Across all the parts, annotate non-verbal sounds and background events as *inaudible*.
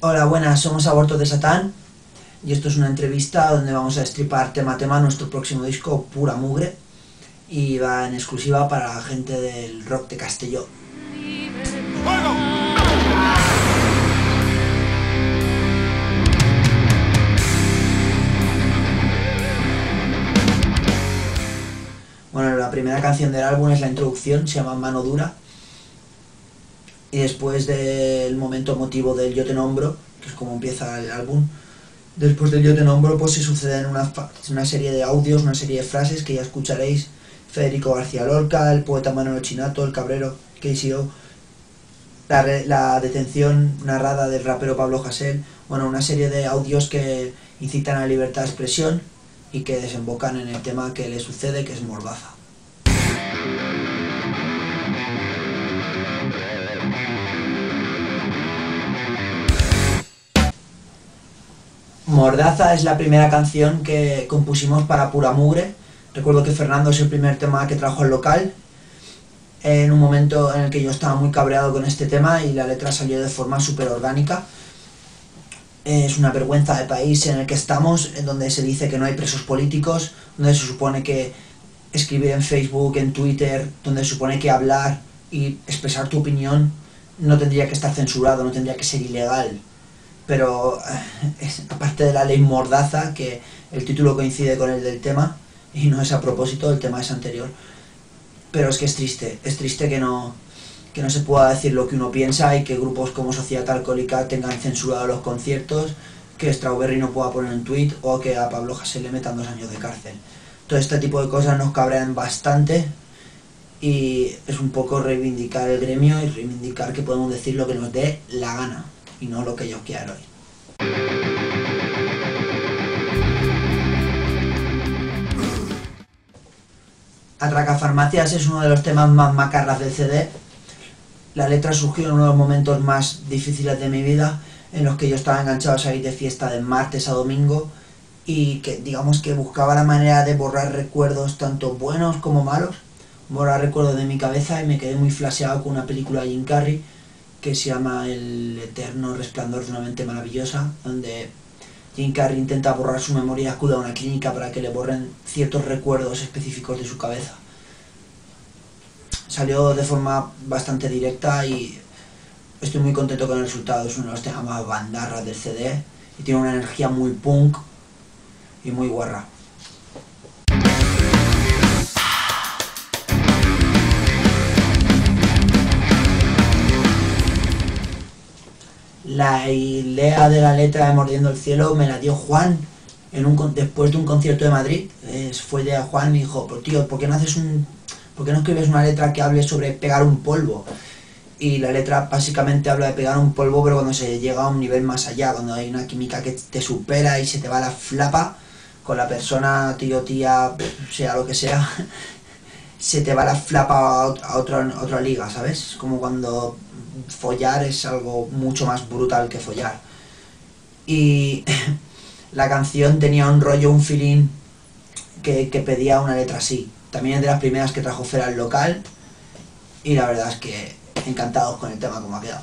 Hola, buenas, somos Abortos de Satán y esto es una entrevista donde vamos a estripar tema a tema nuestro próximo disco Pura Mugre y va en exclusiva para la gente del rock de Castelló. Bueno, la primera canción del álbum es la introducción, se llama Mano Dura y después del momento emotivo del Yo te nombro, que es como empieza el álbum, después del Yo te nombro, pues se suceden una, una serie de audios, una serie de frases que ya escucharéis. Federico García Lorca, el poeta Manuel Chinato, el cabrero KCO, la, la detención narrada del rapero Pablo Hasél, bueno, una serie de audios que incitan a la libertad de expresión y que desembocan en el tema que le sucede, que es Mordaza. Mordaza es la primera canción que compusimos para Pura Mugre. Recuerdo que Fernando es el primer tema que trajo al local, en un momento en el que yo estaba muy cabreado con este tema y la letra salió de forma súper orgánica. Es una vergüenza de país en el que estamos, en donde se dice que no hay presos políticos, donde se supone que escribir en Facebook, en Twitter, donde se supone que hablar y expresar tu opinión no tendría que estar censurado, no tendría que ser ilegal pero eh, aparte de la ley Mordaza, que el título coincide con el del tema, y no es a propósito, el tema es anterior. Pero es que es triste, es triste que no, que no se pueda decir lo que uno piensa y que grupos como Sociedad Alcohólica tengan censurado los conciertos, que Strawberry no pueda poner un tweet o que a Pablo Hasél le metan dos años de cárcel. Todo este tipo de cosas nos cabrean bastante y es un poco reivindicar el gremio y reivindicar que podemos decir lo que nos dé la gana y no lo que yo quiero hoy. Atraca Farmacias es uno de los temas más macarras del CD. La letra surgió en uno de los momentos más difíciles de mi vida, en los que yo estaba enganchado a salir de fiesta de martes a domingo y que digamos que buscaba la manera de borrar recuerdos tanto buenos como malos, borrar recuerdos de mi cabeza y me quedé muy flaseado con una película de Jim Carrey que se llama El eterno resplandor de una mente maravillosa, donde Jim Carrey intenta borrar su memoria y acude a una clínica para que le borren ciertos recuerdos específicos de su cabeza. Salió de forma bastante directa y estoy muy contento con el resultado. Es uno de los temas más bandarras del CD y tiene una energía muy punk y muy guarra. La idea de la letra de Mordiendo el Cielo me la dio Juan en un, después de un concierto de Madrid. fue de Juan y dijo, pues tío, ¿por qué no haces un. ¿Por qué no escribes una letra que hable sobre pegar un polvo? Y la letra básicamente habla de pegar un polvo, pero cuando se llega a un nivel más allá, cuando hay una química que te supera y se te va la flapa con la persona, tío, tía, sea lo que sea, *laughs* se te va la flapa a otra, a otra liga, ¿sabes? Como cuando follar es algo mucho más brutal que follar. Y *laughs* la canción tenía un rollo, un feeling que, pedía una letra así. También es de las primeras que trajo Fera al local y la verdad es que encantados con el tema como ha quedado.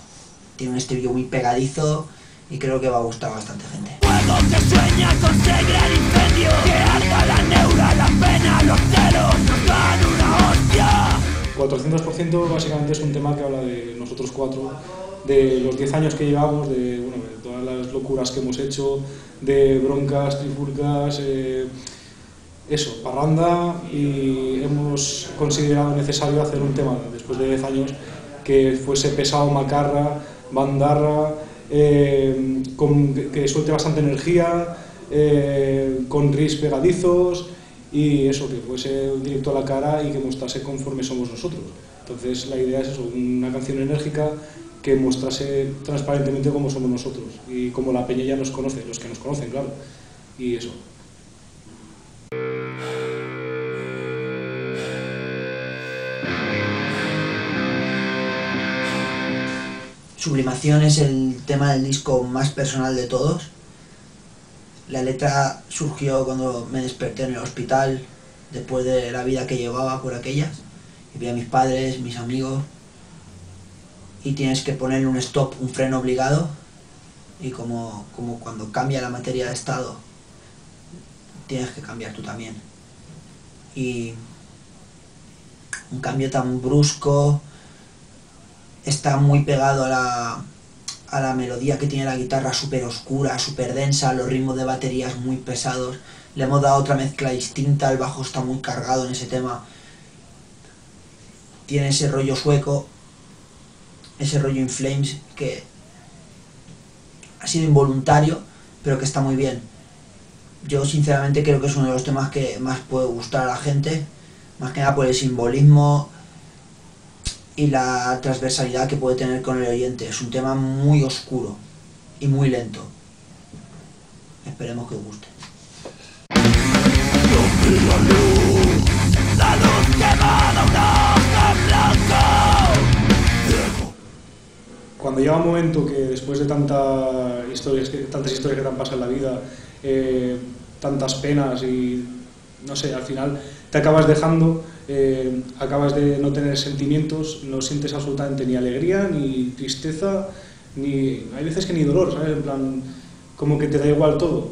Tiene un estribillo muy pegadizo y creo que va a gustar bastante gente. 400% básicamente es un tema que habla de nosotros cuatro, de los 10 años que llevamos, de, todas las locuras que hemos hecho, de broncas, trifulcas, eh, eso, parranda y hemos considerado necesario hacer un tema después de 10 años que fuese pesado, macarra, bandarra, eh, que suelte bastante energía, eh, con ris pegadizos, y eso, que fuese directo a la cara y que mostrase conforme somos nosotros. Entonces la idea es eso, una canción enérgica que mostrase transparentemente cómo somos nosotros y cómo la peña ya nos conoce, los que nos conocen, claro. Y eso. Sublimación es el tema del disco más personal de todos la letra surgió cuando me desperté en el hospital, después de la vida que llevaba por aquellas. Y vi a mis padres, mis amigos. Y tienes que ponerle un stop, un freno obligado. y como, como cuando cambia la materia de estado, tienes que cambiar tú también. Y un cambio tan brusco está muy pegado a la, a la melodía que tiene la guitarra súper oscura, súper densa, los ritmos de baterías muy pesados. Le hemos dado otra mezcla distinta, el bajo está muy cargado en ese tema. Tiene ese rollo sueco, ese rollo in flames que ha sido involuntario, pero que está muy bien. Yo sinceramente creo que es uno de los temas que más puede gustar a la gente, más que nada por el simbolismo y la transversalidad que puede tener con el oyente. Es un tema muy oscuro y muy lento. Esperemos que os guste. Cuando llega un momento que después de tanta historias, que, tantas historias que te han pasado en la vida, eh, tantas penas y no sé, al final te acabas dejando, eh, acabas de no tener sentimientos, no sientes absolutamente ni alegría, ni tristeza, ni hay veces que ni dolor, ¿sabes? En plan, como que te da igual todo,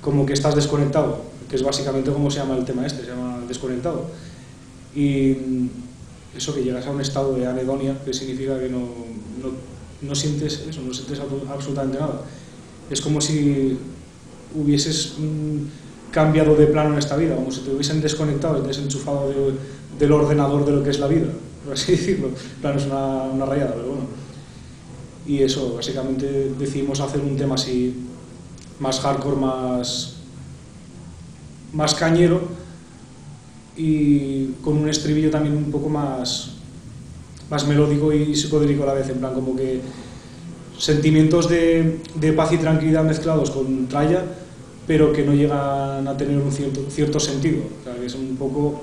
como que estás desconectado, que es básicamente como se llama el tema este, se llama desconectado. Y eso que llegas a un estado de anedonia, que significa que no, no, no sientes eso, no sientes absolutamente nada. Es como si hubieses mm, cambiado de plano en esta vida, como si te hubiesen desconectado, desenchufado de, del ordenador de lo que es la vida, por así *laughs* decirlo. Claro, es una, una rayada, pero bueno. Y eso, básicamente decidimos hacer un tema así más hardcore, más, más cañero y con un estribillo también un poco más, más melódico y psicodélico a la vez, en plan como que sentimientos de, de paz y tranquilidad mezclados con tralla, pero que no llegan a tener un cierto, cierto sentido, o sea, que es un poco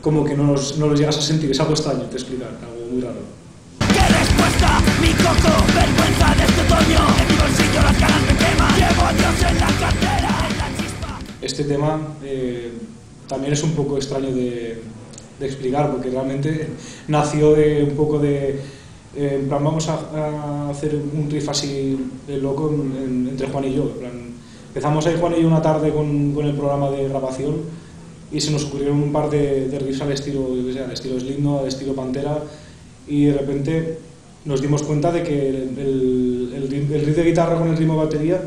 como que no los, no los llegas a sentir, es algo extraño te explicar, algo muy raro. ¿Qué respuesta? Mi coco, vergüenza de este otoño En mi bolsillo las ganas me queman Llevo a Dios en la cartera, en la chispa Este tema eh, también es un poco extraño de, de, explicar porque realmente *laughs* nació de un poco de... Eh, en plan, vamos a, a, hacer un riff así de loco en, en, entre Juan y yo. En plan, empezamos ahí Juan y yo una tarde con, con, el programa de grabación y se nos ocurrieron un par de, de riffs al estilo, yo sé, al estilo Slipknot, al estilo Pantera y de repente nos dimos cuenta de que el, el, el riff de guitarra con el ritmo de batería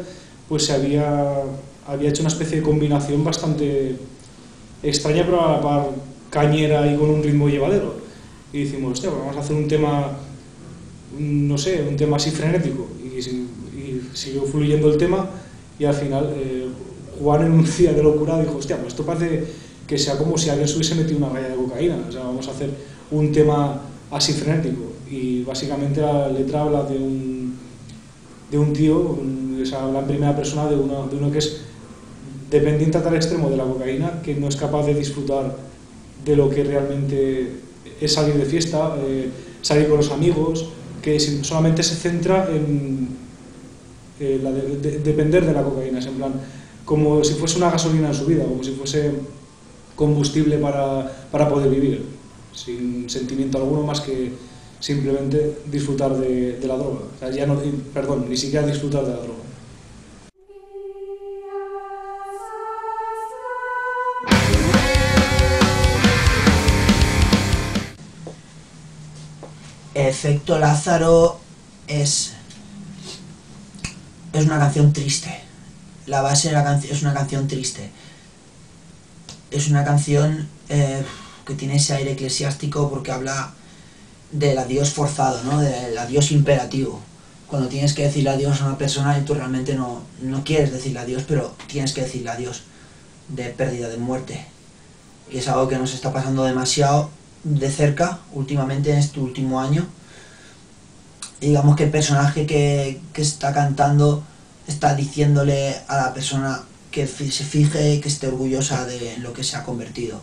pues se había, había hecho una especie de combinación bastante extraña pero a la par cañera y con un ritmo llevadero y decimos, hostia, pues vamos a hacer un tema no sé, un tema así frenético. Y, siguió fluyendo el tema y al final eh, Juan en un día de locura dijo, hostia, pues esto parece que sea como si alguien se hubiese metido una raya de cocaína, o sea, vamos a hacer un tema así frenético. Y básicamente la letra habla de un, de un tío, un, habla en primera persona de uno, de uno que es dependiente a tal extremo de la cocaína que no es capaz de disfrutar de lo que realmente es salir de fiesta, eh, salir con los amigos, que solamente se centra en la de, de, depender de la cocaína, es en plan, como si fuese una gasolina en su vida, como si fuese combustible para, para poder vivir, sin sentimiento alguno más que simplemente disfrutar de, de la droga. O sea, ya no, perdón, ni siquiera disfrutar de la droga. Efecto Lázaro es, es una canción triste. La base de la canción es una canción triste. Es una canción eh, que tiene ese aire eclesiástico porque habla del adiós forzado, ¿no? del adiós imperativo. Cuando tienes que decirle adiós a una persona y tú realmente no, no quieres decirle adiós, pero tienes que decirle adiós de pérdida, de muerte. Y es algo que nos está pasando demasiado de cerca últimamente en este último año. Digamos que el personaje que, que está cantando está diciéndole a la persona que se fije, que esté orgullosa de lo que se ha convertido.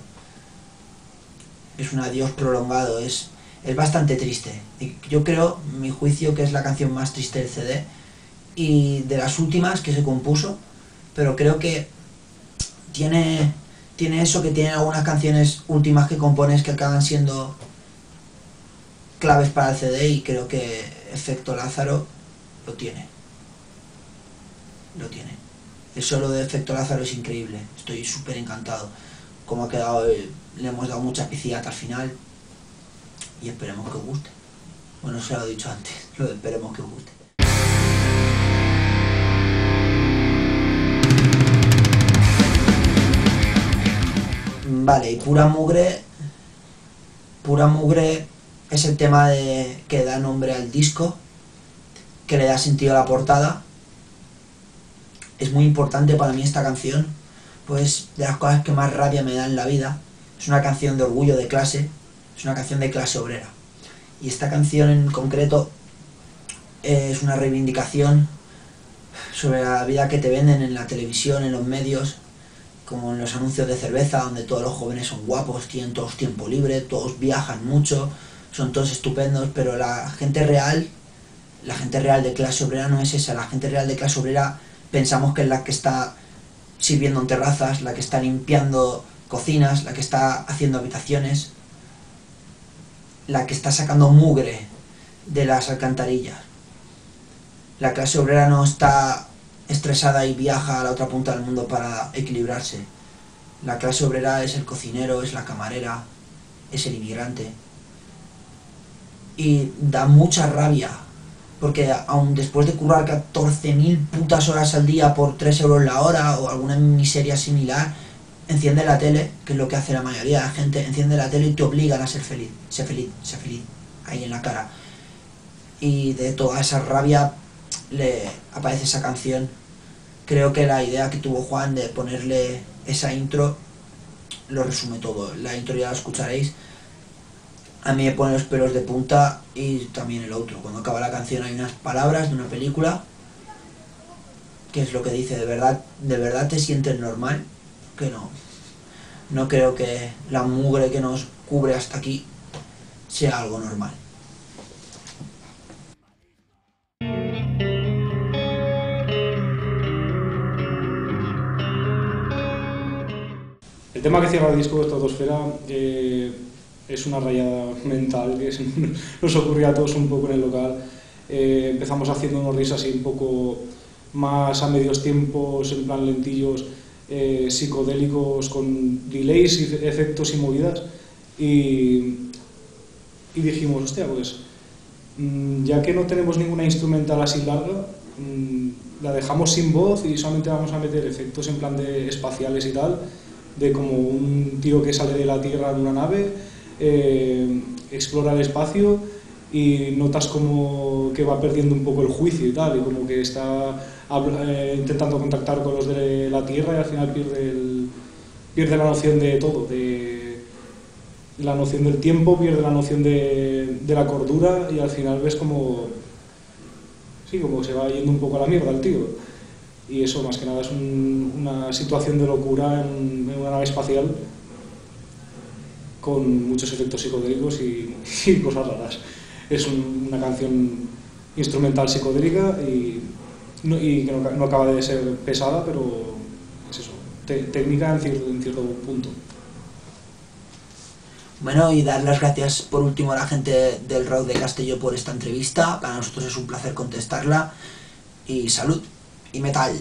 Es un adiós prolongado, es, es bastante triste. Y yo creo, mi juicio, que es la canción más triste del CD y de las últimas que se compuso, pero creo que tiene tiene eso que tiene algunas canciones últimas que compones que acaban siendo claves para el CD y creo que Efecto Lázaro lo tiene. Lo tiene. El solo de efecto Lázaro es increíble. Estoy súper encantado. Como ha quedado, eh, le hemos dado mucha piscina al final. Y esperemos que os guste. Bueno, se lo he dicho antes, *laughs* lo esperemos que os guste. Vale, y pura mugre. Pura mugre es el tema de, que da nombre al disco, que le da sentido a la portada. Es muy importante para mí esta canción, pues de las cosas que más rabia me da en la vida. Es una canción de orgullo de clase, es una canción de clase obrera. Y esta canción en concreto es una reivindicación sobre la vida que te venden en la televisión, en los medios, como en los anuncios de cerveza, donde todos los jóvenes son guapos, tienen todos tiempo libre, todos viajan mucho, son todos estupendos, pero la gente real, la gente real de clase obrera no es esa, la gente real de clase obrera pensamos que es la que está sirviendo en terrazas, la que está limpiando cocinas, la que está haciendo habitaciones, la que está sacando mugre de las alcantarillas. La clase obrera no está estresada y viaja a la otra punta del mundo para equilibrarse. La clase obrera es el cocinero, es la camarera, es el inmigrante. Y da mucha rabia, porque aun después de currar 14.000 putas horas al día por 3 euros la hora o alguna miseria similar, enciende la tele, que es lo que hace la mayoría de la gente, enciende la tele y te obligan a ser feliz, ser feliz, ser feliz, ahí en la cara. Y de toda esa rabia le aparece esa canción. Creo que la idea que tuvo Juan de ponerle esa intro lo resume todo. La intro ya la escucharéis. A mí me pone los pelos de punta y también el otro. Cuando acaba la canción hay unas palabras de una película. que es lo que dice? ¿De verdad, ¿De verdad te sientes normal? Que no. No creo que la mugre que nos cubre hasta aquí sea algo normal. El tema que cierra el disco de Estratosfera eh, es una rayada mental que *laughs* nos ocurrió a todos un poco en el local. Eh, empezamos haciendo unos risas así un poco más a medios tiempos, en plan lentillos, eh, psicodélicos con delays y efectos y movidas. Y, y dijimos, hostia, pues mm, ya que no tenemos ninguna instrumental así larga, mm, la dejamos sin voz y solamente vamos a meter efectos en plan de espaciales y tal de como un tío que sale de la Tierra en una nave, eh, explora el espacio y notas como que va perdiendo un poco el juicio y tal, y como que está eh, intentando contactar con los de la Tierra y al final pierde, el, pierde la noción de todo, de la noción del tiempo, pierde la noción de, de la cordura y al final ves como, sí, como se va yendo un poco a la mierda el tío. Y eso más que nada es un, una situación de locura en, en, una nave espacial con muchos efectos psicodélicos *laughs* y, cosas raras. Es un, una canción instrumental psicodélica y, que no, acaba de ser pesada, pero es eso, técnica en cierto, en cierto punto. Bueno, y dar las gracias por último a la gente del Rock de Castelló por esta entrevista. Para nosotros es un placer contestarla. Y salud y metal.